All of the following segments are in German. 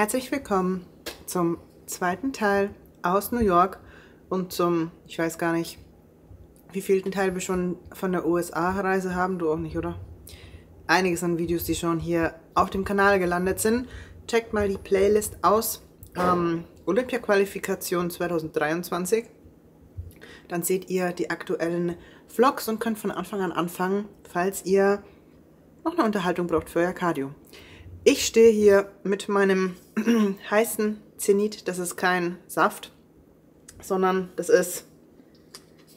Herzlich willkommen zum zweiten Teil aus New York und zum, ich weiß gar nicht, wie vielten Teil wir schon von der USA-Reise haben. Du auch nicht, oder? Einiges an Videos, die schon hier auf dem Kanal gelandet sind. Checkt mal die Playlist aus. Ähm, Olympia-Qualifikation 2023. Dann seht ihr die aktuellen Vlogs und könnt von Anfang an anfangen, falls ihr noch eine Unterhaltung braucht für euer Cardio. Ich stehe hier mit meinem heißen Zenit. Das ist kein Saft, sondern das ist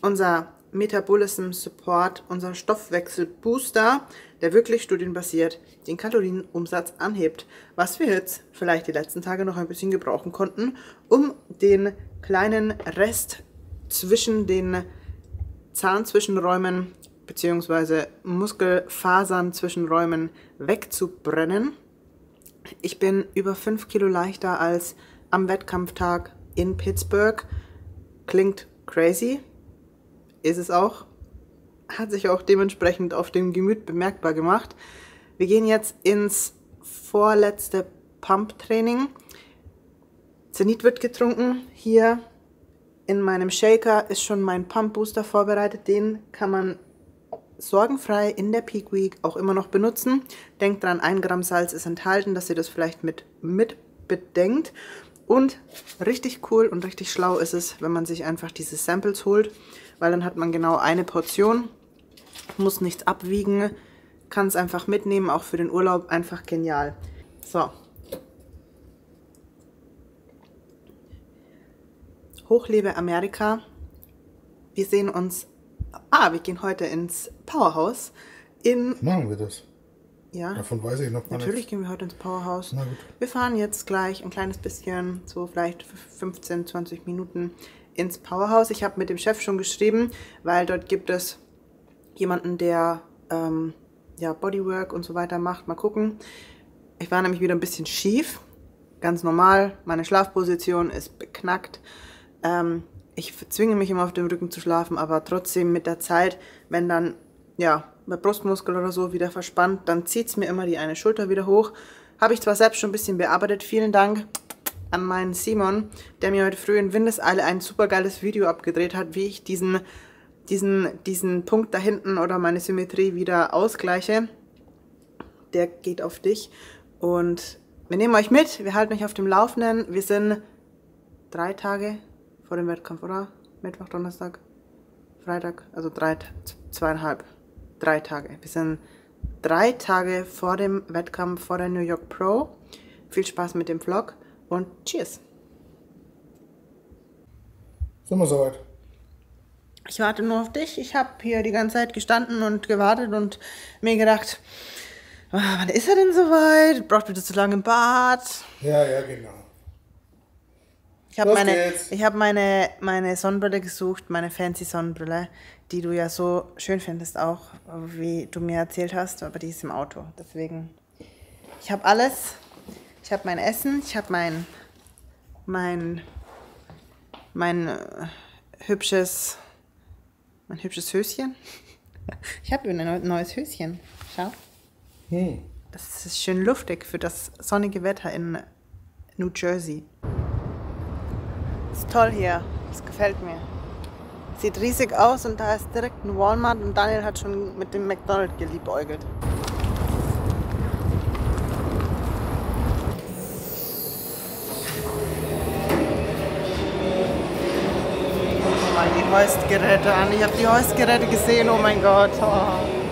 unser Metabolism Support, unser Stoffwechselbooster, der wirklich studienbasiert den Kalorienumsatz anhebt, was wir jetzt vielleicht die letzten Tage noch ein bisschen gebrauchen konnten, um den kleinen Rest zwischen den Zahnzwischenräumen bzw. Muskelfasern zwischenräumen wegzubrennen. Ich bin über 5 Kilo leichter als am Wettkampftag in Pittsburgh. Klingt crazy, ist es auch. Hat sich auch dementsprechend auf dem Gemüt bemerkbar gemacht. Wir gehen jetzt ins vorletzte Pump-Training. Zenit wird getrunken. Hier in meinem Shaker ist schon mein Pump Booster vorbereitet. Den kann man sorgenfrei in der Peak Week auch immer noch benutzen. Denkt dran, ein Gramm Salz ist enthalten, dass ihr das vielleicht mit, mit bedenkt. Und richtig cool und richtig schlau ist es, wenn man sich einfach diese Samples holt, weil dann hat man genau eine Portion, muss nichts abwiegen, kann es einfach mitnehmen, auch für den Urlaub, einfach genial. So. Hochlebe Amerika. Wir sehen uns Ah, wir gehen heute ins Powerhouse. In Machen wir das? ja, Davon weiß ich noch gar natürlich nichts. gehen wir heute ins Powerhouse. Na gut. Wir fahren jetzt gleich ein kleines bisschen, so vielleicht 15, 20 Minuten ins Powerhouse. Ich habe mit dem Chef schon geschrieben, weil dort gibt es jemanden, der ähm, ja, Bodywork und so weiter macht. Mal gucken. Ich war nämlich wieder ein bisschen schief. Ganz normal. Meine Schlafposition ist beknackt. Ähm, ich zwinge mich immer auf dem Rücken zu schlafen, aber trotzdem mit der Zeit, wenn dann, ja, der Brustmuskel oder so wieder verspannt, dann zieht es mir immer die eine Schulter wieder hoch. Habe ich zwar selbst schon ein bisschen bearbeitet. Vielen Dank an meinen Simon, der mir heute früh in Windeseile ein super geiles Video abgedreht hat, wie ich diesen, diesen, diesen Punkt da hinten oder meine Symmetrie wieder ausgleiche. Der geht auf dich. Und wir nehmen euch mit, wir halten euch auf dem Laufenden. Wir sind drei Tage vor dem Wettkampf, oder? Mittwoch, Donnerstag, Freitag, also drei, zweieinhalb, drei Tage. Wir sind drei Tage vor dem Wettkampf vor der New York Pro. Viel Spaß mit dem Vlog und Cheers! Sind wir soweit? Ich warte nur auf dich. Ich habe hier die ganze Zeit gestanden und gewartet und mir gedacht, ah, wann ist er denn soweit? Braucht bitte zu lange im Bad? Ja, ja, genau. Ich habe meine, geht's. ich hab meine, meine Sonnenbrille gesucht, meine fancy Sonnenbrille, die du ja so schön findest auch, wie du mir erzählt hast, aber die ist im Auto. Deswegen, ich habe alles. Ich habe mein Essen, ich habe mein, mein, mein äh, hübsches, mein hübsches Höschen. Ich habe ein neu- neues Höschen. Schau. Hm. Das ist schön luftig für das sonnige Wetter in New Jersey. Ist toll hier. Das gefällt mir. Sieht riesig aus und da ist direkt ein Walmart und Daniel hat schon mit dem McDonald's geliebäugelt. Mal die Heustgeräte an. Ich habe die Heustgeräte gesehen, oh mein Gott. Oh.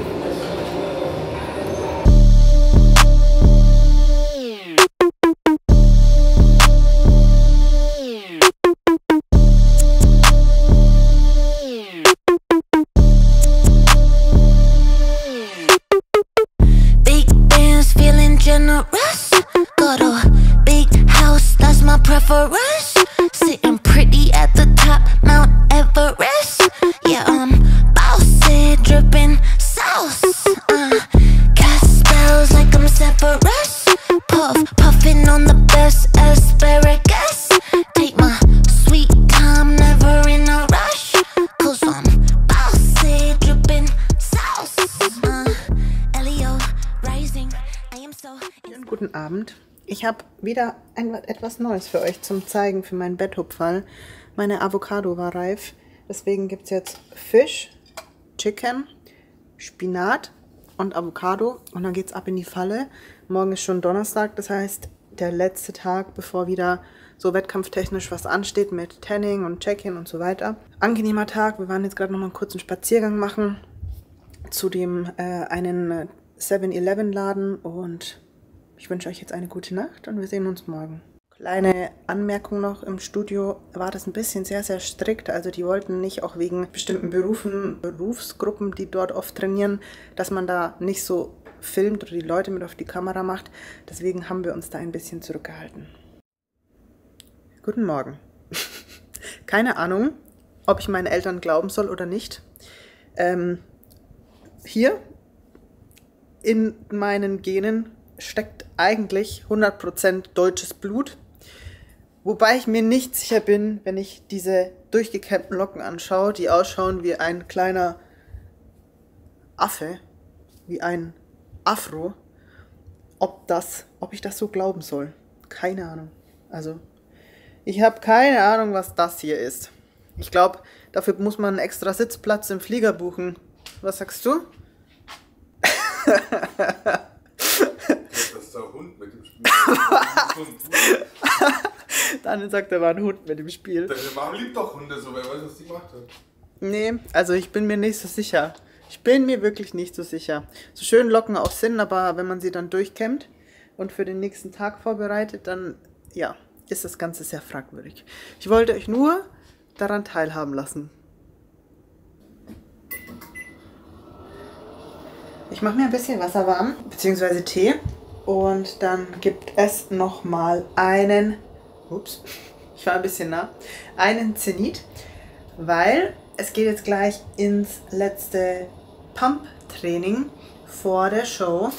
Wieder ein, etwas Neues für euch zum Zeigen für meinen Betthupferl. Meine Avocado war reif. Deswegen gibt es jetzt Fisch, Chicken, Spinat und Avocado. Und dann geht es ab in die Falle. Morgen ist schon Donnerstag, das heißt der letzte Tag, bevor wieder so wettkampftechnisch was ansteht mit Tanning und Check-in und so weiter. Angenehmer Tag. Wir waren jetzt gerade noch mal einen kurzen Spaziergang machen zu dem äh, einen 7-Eleven-Laden und ich wünsche euch jetzt eine gute Nacht und wir sehen uns morgen. Kleine Anmerkung noch, im Studio war das ein bisschen sehr, sehr strikt. Also die wollten nicht auch wegen bestimmten Berufen, Berufsgruppen, die dort oft trainieren, dass man da nicht so filmt oder die Leute mit auf die Kamera macht. Deswegen haben wir uns da ein bisschen zurückgehalten. Guten Morgen. Keine Ahnung, ob ich meinen Eltern glauben soll oder nicht. Ähm, hier in meinen Genen steckt eigentlich 100% deutsches Blut. Wobei ich mir nicht sicher bin, wenn ich diese durchgekämmten Locken anschaue, die ausschauen wie ein kleiner Affe, wie ein Afro, ob das, ob ich das so glauben soll. Keine Ahnung. Also, ich habe keine Ahnung, was das hier ist. Ich glaube, dafür muss man einen extra Sitzplatz im Flieger buchen. Was sagst du? Hund mit dem Spiel. Daniel sagt, da war ein Hund mit dem Spiel. Deine Mom liebt doch Hunde so, wer weiß, was die gemacht hat. Nee, also ich bin mir nicht so sicher. Ich bin mir wirklich nicht so sicher. So schön Locken auch sind, aber wenn man sie dann durchkämmt und für den nächsten Tag vorbereitet, dann ja, ist das Ganze sehr fragwürdig. Ich wollte euch nur daran teilhaben lassen. Ich mache mir ein bisschen Wasser warm, beziehungsweise Tee. Und dann gibt es nochmal einen, ups, ich war ein bisschen nah, einen Zenit, weil es geht jetzt gleich ins letzte Pump-Training vor der Show.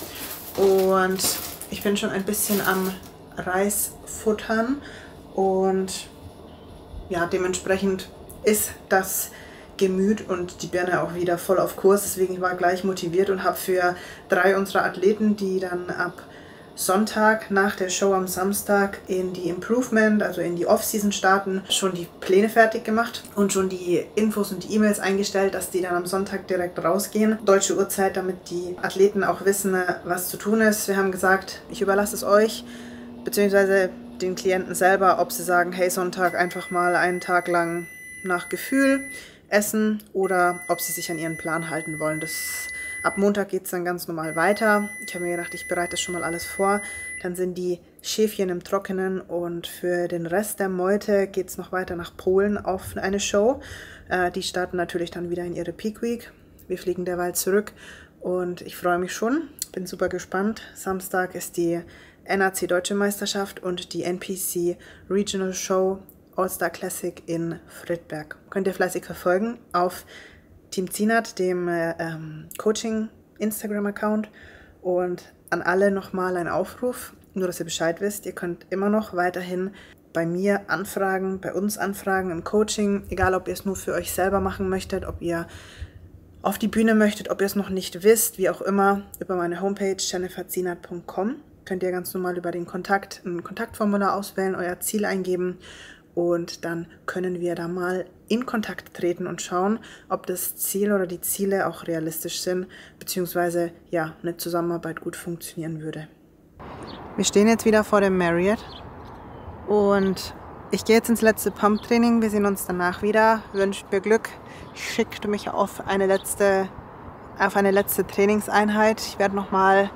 Und ich bin schon ein bisschen am Reis futtern und ja, dementsprechend ist das Gemüt und die Birne auch wieder voll auf Kurs. Deswegen war ich gleich motiviert und habe für drei unserer Athleten, die dann ab Sonntag nach der Show am Samstag in die Improvement, also in die Off-Season starten, schon die Pläne fertig gemacht und schon die Infos und die E-Mails eingestellt, dass die dann am Sonntag direkt rausgehen. Deutsche Uhrzeit, damit die Athleten auch wissen, was zu tun ist. Wir haben gesagt, ich überlasse es euch, beziehungsweise den Klienten selber, ob sie sagen, hey Sonntag einfach mal einen Tag lang nach Gefühl essen oder ob sie sich an ihren Plan halten wollen. Das Ab Montag geht es dann ganz normal weiter. Ich habe mir gedacht, ich bereite das schon mal alles vor. Dann sind die Schäfchen im Trockenen und für den Rest der Meute geht es noch weiter nach Polen auf eine Show. Äh, die starten natürlich dann wieder in ihre Peak Week. Wir fliegen derweil zurück und ich freue mich schon. Bin super gespannt. Samstag ist die NAC Deutsche Meisterschaft und die NPC Regional Show All-Star Classic in Friedberg. Könnt ihr fleißig verfolgen auf Team Zinat, dem äh, ähm, Coaching-Instagram-Account. Und an alle nochmal ein Aufruf, nur dass ihr Bescheid wisst. Ihr könnt immer noch weiterhin bei mir anfragen, bei uns anfragen im Coaching, egal ob ihr es nur für euch selber machen möchtet, ob ihr auf die Bühne möchtet, ob ihr es noch nicht wisst, wie auch immer, über meine Homepage jenniferzinat.com könnt ihr ganz normal über den Kontakt ein Kontaktformular auswählen, euer Ziel eingeben und dann können wir da mal in Kontakt treten und schauen, ob das Ziel oder die Ziele auch realistisch sind, beziehungsweise ja, eine Zusammenarbeit gut funktionieren würde. Wir stehen jetzt wieder vor dem Marriott und ich gehe jetzt ins letzte Pump-Training. Wir sehen uns danach wieder. Wünscht mir Glück. Schickt mich auf eine letzte, auf eine letzte Trainingseinheit. Ich werde nochmal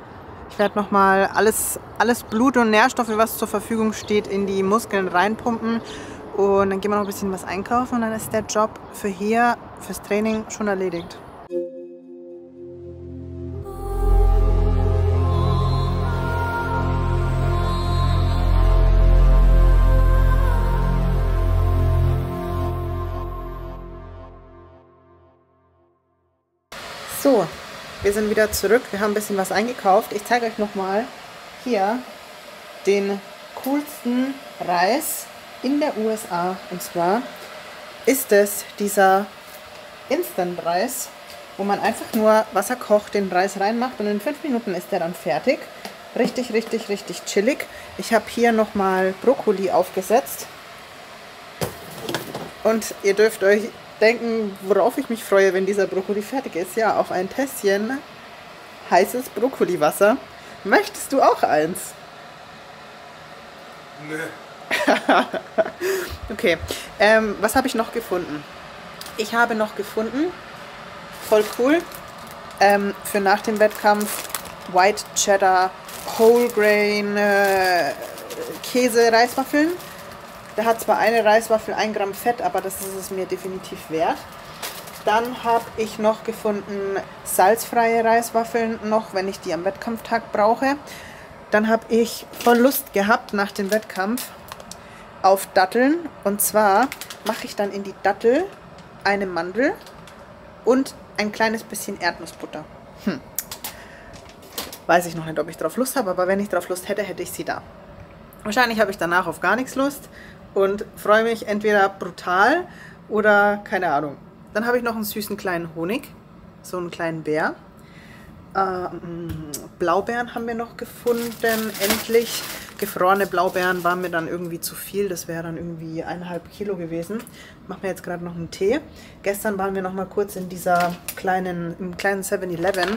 ich werde nochmal alles, alles Blut und Nährstoffe, was zur Verfügung steht, in die Muskeln reinpumpen. Und dann gehen wir noch ein bisschen was einkaufen und dann ist der Job für hier, fürs Training schon erledigt. So, wir sind wieder zurück. Wir haben ein bisschen was eingekauft. Ich zeige euch nochmal hier den coolsten Reis in der USA. Und zwar ist es dieser Instant-Reis, wo man einfach nur Wasser kocht, den Reis reinmacht und in fünf Minuten ist der dann fertig. Richtig, richtig, richtig chillig. Ich habe hier nochmal Brokkoli aufgesetzt. Und ihr dürft euch denken, worauf ich mich freue, wenn dieser Brokkoli fertig ist. Ja, auf ein Tässchen heißes Brokkoliwasser. Möchtest du auch eins? Nö. Okay, ähm, was habe ich noch gefunden? Ich habe noch gefunden, voll cool, ähm, für nach dem Wettkampf White Cheddar Whole Grain äh, Käse Reiswaffeln. Da hat zwar eine Reiswaffel 1 Gramm Fett, aber das ist es mir definitiv wert. Dann habe ich noch gefunden salzfreie Reiswaffeln noch, wenn ich die am Wettkampftag brauche. Dann habe ich voll Lust gehabt nach dem Wettkampf auf Datteln. Und zwar mache ich dann in die Dattel eine Mandel und ein kleines bisschen Erdnussbutter. Hm. Weiß ich noch nicht, ob ich drauf Lust habe, aber wenn ich drauf Lust hätte, hätte ich sie da. Wahrscheinlich habe ich danach auf gar nichts Lust und freue mich entweder brutal oder keine Ahnung. Dann habe ich noch einen süßen kleinen Honig, so einen kleinen Bär. Ähm, Blaubeeren haben wir noch gefunden, endlich. Gefrorene Blaubeeren waren mir dann irgendwie zu viel. Das wäre dann irgendwie eineinhalb Kilo gewesen. Ich mache mir jetzt gerade noch einen Tee. Gestern waren wir noch mal kurz in dieser kleinen, im kleinen 7-Eleven.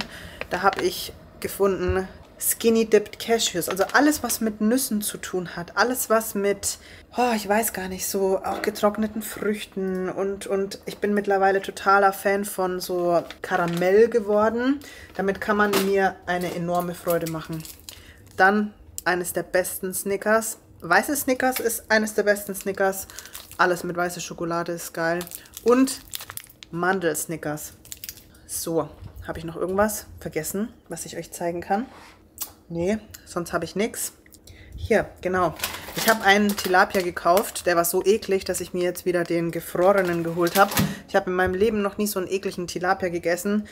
Da habe ich gefunden Skinny Dipped Cashews. Also alles, was mit Nüssen zu tun hat. Alles, was mit, oh, ich weiß gar nicht, so auch getrockneten Früchten. Und, und ich bin mittlerweile totaler Fan von so Karamell geworden. Damit kann man mir eine enorme Freude machen. Dann eines der besten Snickers. Weiße Snickers ist eines der besten Snickers. Alles mit weißer Schokolade ist geil. Und Mandel-Snickers. So, habe ich noch irgendwas vergessen, was ich euch zeigen kann? Nee, sonst habe ich nichts. Hier, genau. Ich habe einen Tilapia gekauft, der war so eklig, dass ich mir jetzt wieder den gefrorenen geholt habe. Ich habe in meinem Leben noch nie so einen ekligen Tilapia gegessen.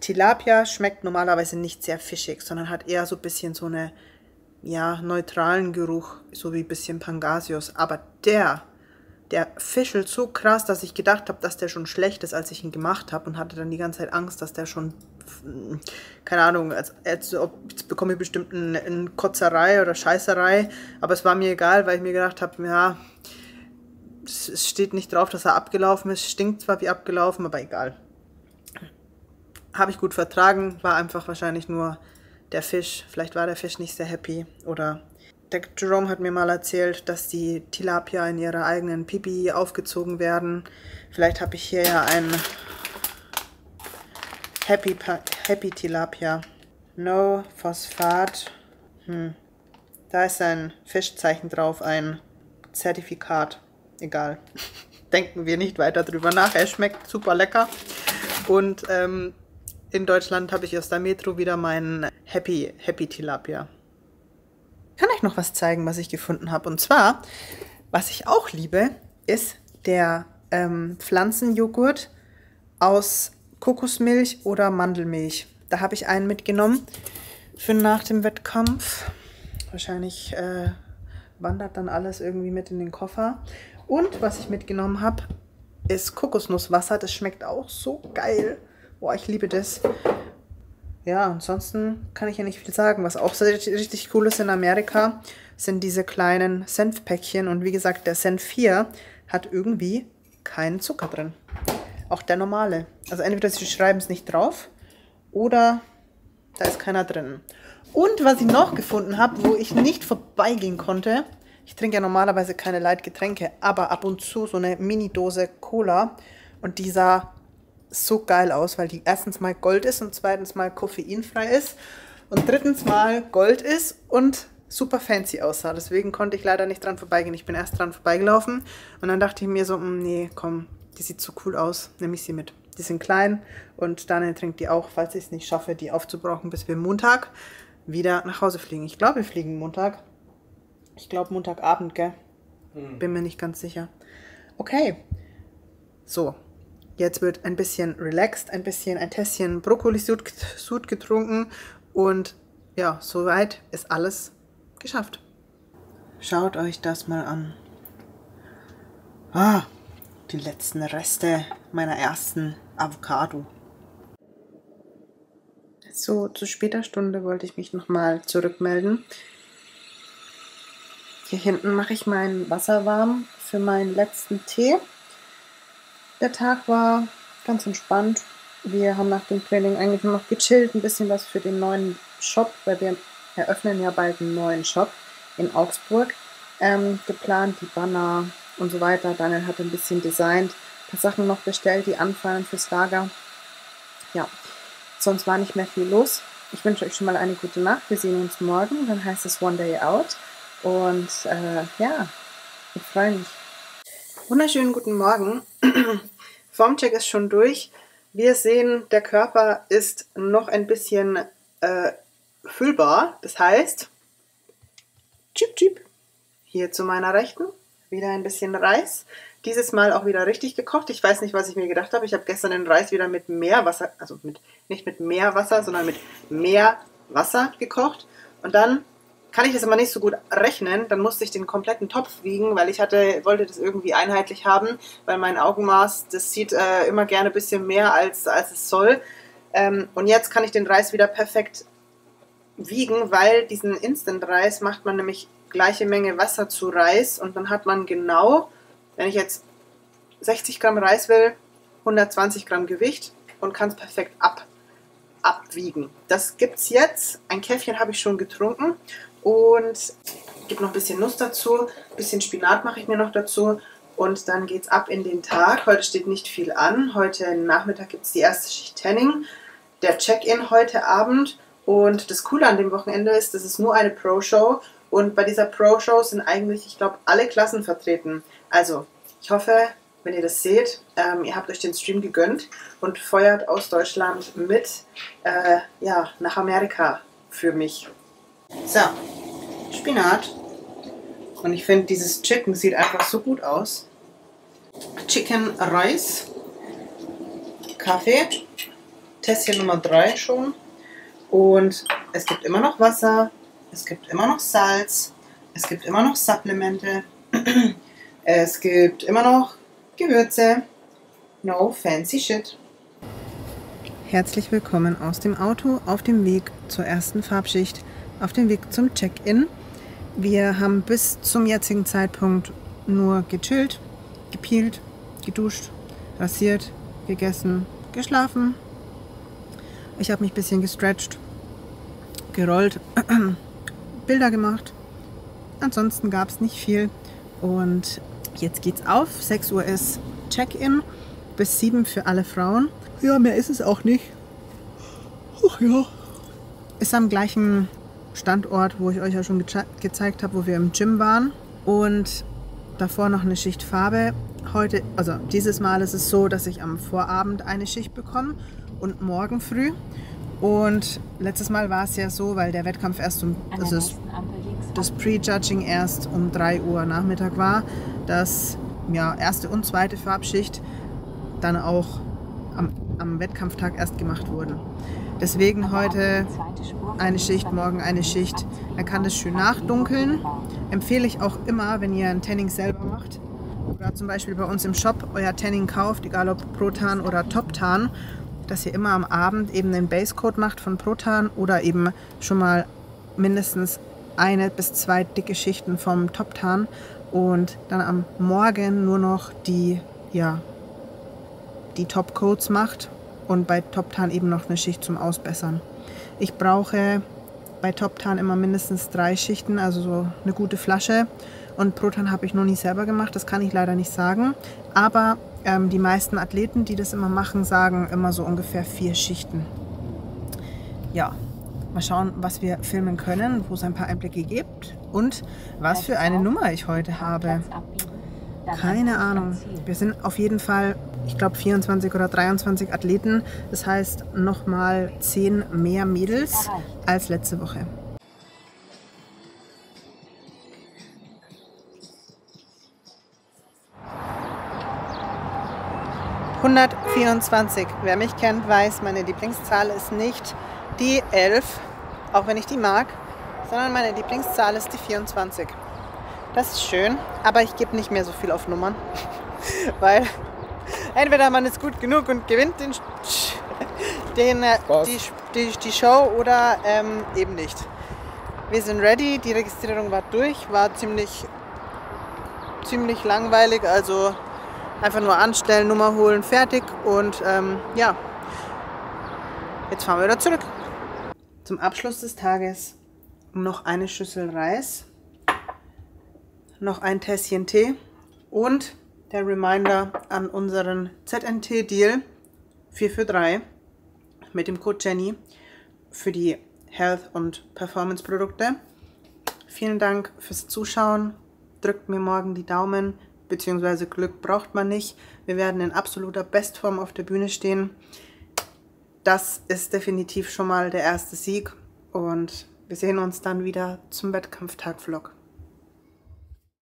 Tilapia schmeckt normalerweise nicht sehr fischig, sondern hat eher so ein bisschen so eine ja, neutralen Geruch, so wie ein bisschen Pangasius. Aber der, der fischelt so krass, dass ich gedacht habe, dass der schon schlecht ist, als ich ihn gemacht habe und hatte dann die ganze Zeit Angst, dass der schon, keine Ahnung, als, als, jetzt bekomme ich bestimmt eine, eine Kotzerei oder Scheißerei. Aber es war mir egal, weil ich mir gedacht habe, ja, es steht nicht drauf, dass er abgelaufen ist. Stinkt zwar wie abgelaufen, aber egal. Habe ich gut vertragen, war einfach wahrscheinlich nur der Fisch, vielleicht war der Fisch nicht sehr happy oder der Jerome hat mir mal erzählt, dass die Tilapia in ihrer eigenen Pipi aufgezogen werden. Vielleicht habe ich hier ja ein Happy, Happy Tilapia. No Phosphat. Hm. Da ist ein Fischzeichen drauf, ein Zertifikat. Egal. Denken wir nicht weiter drüber nach. Er schmeckt super lecker. Und ähm, in Deutschland habe ich aus der Metro wieder meinen Happy, Happy Tilapia. Ich kann euch noch was zeigen, was ich gefunden habe. Und zwar, was ich auch liebe, ist der ähm, Pflanzenjoghurt aus Kokosmilch oder Mandelmilch. Da habe ich einen mitgenommen für nach dem Wettkampf. Wahrscheinlich äh, wandert dann alles irgendwie mit in den Koffer. Und was ich mitgenommen habe, ist Kokosnusswasser. Das schmeckt auch so geil. Boah, ich liebe das. Ja, ansonsten kann ich ja nicht viel sagen. Was auch richtig cool ist in Amerika, sind diese kleinen Senfpäckchen. Und wie gesagt, der Senf 4 hat irgendwie keinen Zucker drin. Auch der normale. Also entweder sie schreiben es nicht drauf oder da ist keiner drin. Und was ich noch gefunden habe, wo ich nicht vorbeigehen konnte, ich trinke ja normalerweise keine Leitgetränke, aber ab und zu so eine Mini-Dose Cola und dieser so geil aus, weil die erstens mal Gold ist und zweitens mal koffeinfrei ist und drittens mal Gold ist und super fancy aussah. Deswegen konnte ich leider nicht dran vorbeigehen. Ich bin erst dran vorbeigelaufen und dann dachte ich mir so, mm, nee, komm, die sieht so cool aus, nehme ich sie mit. Die sind klein und Daniel trinkt die auch, falls ich es nicht schaffe, die aufzubrauchen, bis wir Montag wieder nach Hause fliegen. Ich glaube, wir fliegen Montag. Ich glaube Montagabend, gell? Hm. Bin mir nicht ganz sicher. Okay. So, Jetzt wird ein bisschen relaxed, ein bisschen ein Tässchen Brokkoli-Sud getrunken und ja, soweit ist alles geschafft. Schaut euch das mal an. Ah, die letzten Reste meiner ersten Avocado. So, zu später Stunde wollte ich mich nochmal zurückmelden. Hier hinten mache ich mein Wasser warm für meinen letzten Tee. Der Tag war ganz entspannt. Wir haben nach dem Training eigentlich nur noch gechillt, ein bisschen was für den neuen Shop, weil wir eröffnen ja bald einen neuen Shop in Augsburg. Ähm, geplant, die Banner und so weiter. Daniel hat ein bisschen designt, ein paar Sachen noch bestellt, die anfallen fürs Lager. Ja, sonst war nicht mehr viel los. Ich wünsche euch schon mal eine gute Nacht. Wir sehen uns morgen. Dann heißt es One Day Out. Und äh, ja, ich freue mich. Wunderschönen guten Morgen. Formcheck ist schon durch. Wir sehen, der Körper ist noch ein bisschen äh, füllbar. Das heißt, Chip Chip. Hier zu meiner Rechten wieder ein bisschen Reis. Dieses Mal auch wieder richtig gekocht. Ich weiß nicht, was ich mir gedacht habe. Ich habe gestern den Reis wieder mit mehr Wasser, also mit, nicht mit mehr Wasser, sondern mit mehr Wasser gekocht. Und dann kann ich das immer nicht so gut rechnen. Dann musste ich den kompletten Topf wiegen, weil ich hatte, wollte das irgendwie einheitlich haben, weil mein Augenmaß, das sieht äh, immer gerne ein bisschen mehr als, als es soll. Ähm, und jetzt kann ich den Reis wieder perfekt wiegen, weil diesen Instant-Reis macht man nämlich gleiche Menge Wasser zu Reis und dann hat man genau, wenn ich jetzt 60 Gramm Reis will, 120 Gramm Gewicht und kann es perfekt ab, abwiegen. Das gibt es jetzt. Ein Käffchen habe ich schon getrunken und gibt noch ein bisschen Nuss dazu, ein bisschen Spinat mache ich mir noch dazu und dann geht es ab in den Tag. Heute steht nicht viel an. Heute Nachmittag gibt es die erste Schicht Tanning. Der Check-in heute Abend und das Coole an dem Wochenende ist, das ist nur eine Pro-Show und bei dieser Pro-Show sind eigentlich, ich glaube, alle Klassen vertreten. Also, ich hoffe, wenn ihr das seht, ähm, ihr habt euch den Stream gegönnt und feuert aus Deutschland mit äh, ja, nach Amerika für mich. So, Spinat. Und ich finde, dieses Chicken sieht einfach so gut aus. Chicken Rice. Kaffee. Tässchen Nummer 3 schon. Und es gibt immer noch Wasser, es gibt immer noch Salz, es gibt immer noch Supplemente, es gibt immer noch Gewürze. No fancy shit. Herzlich willkommen aus dem Auto auf dem Weg zur ersten Farbschicht, auf dem Weg zum Check-in. Wir haben bis zum jetzigen Zeitpunkt nur gechillt, gepielt, geduscht, rasiert, gegessen, geschlafen. Ich habe mich ein bisschen gestretched, gerollt, Bilder gemacht. Ansonsten gab es nicht viel. Und jetzt geht's auf. 6 Uhr ist Check-in. Bis 7 für alle Frauen. Ja, mehr ist es auch nicht. Ach ja. Ist am gleichen Standort, wo ich euch ja schon ge gezeigt habe, wo wir im Gym waren. Und davor noch eine Schicht Farbe. Heute, also dieses Mal ist es so, dass ich am Vorabend eine Schicht bekomme und morgen früh. Und letztes Mal war es ja so, weil der Wettkampf erst um, also das, das Prejudging erst um 3 Uhr Nachmittag war, dass ja, erste und zweite Farbschicht dann auch am, am Wettkampftag erst gemacht wurden. Deswegen heute eine Schicht, morgen eine Schicht. Dann kann das schön nachdunkeln. Empfehle ich auch immer, wenn ihr ein Tanning selber macht oder zum Beispiel bei uns im Shop euer Tanning kauft, egal ob Protan oder Toptan, dass ihr immer am Abend eben den Basecoat macht von Protan oder eben schon mal mindestens eine bis zwei dicke Schichten vom Toptan und dann am Morgen nur noch die, ja, die Topcoats macht und bei Toptan eben noch eine Schicht zum Ausbessern. Ich brauche bei Toptan immer mindestens drei Schichten, also so eine gute Flasche. Und Protan habe ich noch nie selber gemacht, das kann ich leider nicht sagen. Aber ähm, die meisten Athleten, die das immer machen, sagen immer so ungefähr vier Schichten. Ja, mal schauen, was wir filmen können, wo es ein paar Einblicke gibt und was für eine Nummer ich heute habe. Keine Ahnung. Wir sind auf jeden Fall, ich glaube, 24 oder 23 Athleten. Das heißt nochmal 10 mehr Mädels als letzte Woche. 124. Wer mich kennt, weiß, meine Lieblingszahl ist nicht die 11, auch wenn ich die mag, sondern meine Lieblingszahl ist die 24. Das ist schön, aber ich gebe nicht mehr so viel auf Nummern, weil entweder man ist gut genug und gewinnt den, den, äh, die, die, die Show oder ähm, eben nicht. Wir sind ready, die Registrierung war durch, war ziemlich, ziemlich langweilig, also einfach nur anstellen, Nummer holen, fertig und ähm, ja, jetzt fahren wir wieder zurück. Zum Abschluss des Tages noch eine Schüssel Reis, noch ein Tässchen Tee und der Reminder an unseren ZNT-Deal 4 für 3 mit dem Code Jenny für die Health- und Performance-Produkte. Vielen Dank fürs Zuschauen. Drückt mir morgen die Daumen, beziehungsweise Glück braucht man nicht. Wir werden in absoluter Bestform auf der Bühne stehen. Das ist definitiv schon mal der erste Sieg und wir sehen uns dann wieder zum Wettkampftag-Vlog.